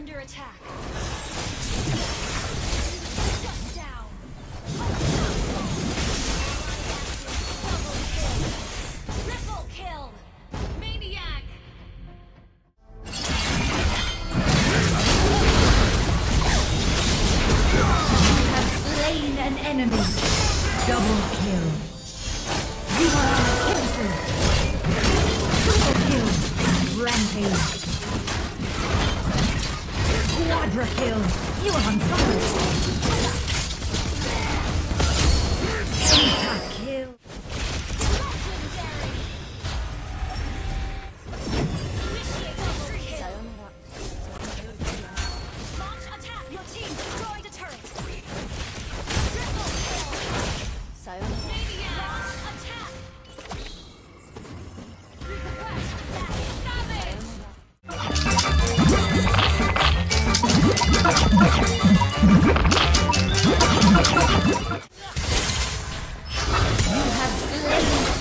under attack. Down. Double kill. Triple kill. Maniac. have slain an enemy. Double kill. You are unhittable. Triple kill. Rampage. Quadra kill. You are unstoppable. You have slain.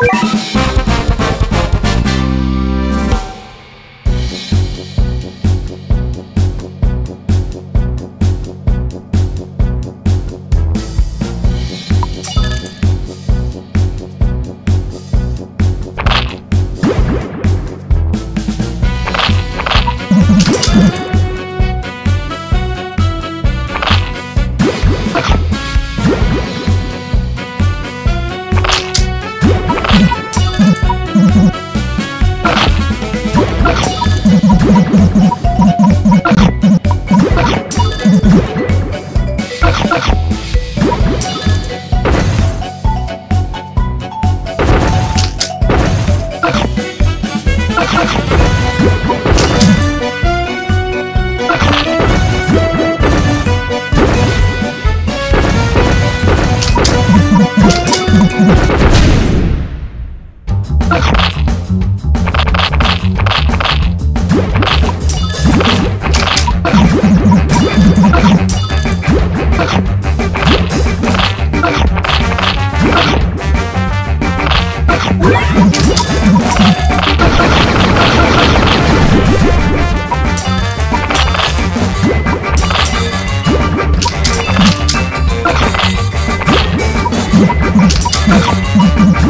Música Mm-hmm.